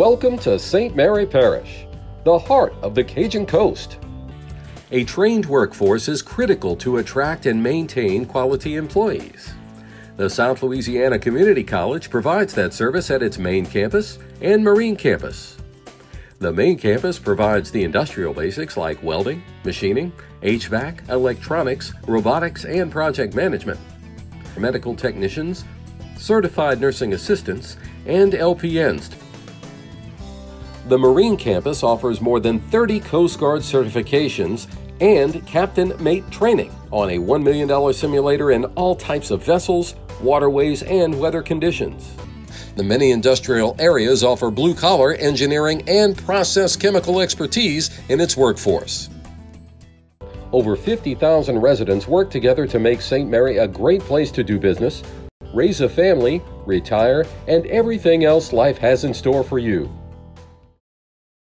Welcome to St. Mary Parish, the heart of the Cajun Coast. A trained workforce is critical to attract and maintain quality employees. The South Louisiana Community College provides that service at its main campus and marine campus. The main campus provides the industrial basics like welding, machining, HVAC, electronics, robotics, and project management. Medical technicians, certified nursing assistants, and LPNs. The Marine campus offers more than 30 Coast Guard certifications and captain mate training on a $1 million simulator in all types of vessels, waterways, and weather conditions. The many industrial areas offer blue collar engineering and process chemical expertise in its workforce. Over 50,000 residents work together to make St. Mary a great place to do business, raise a family, retire, and everything else life has in store for you.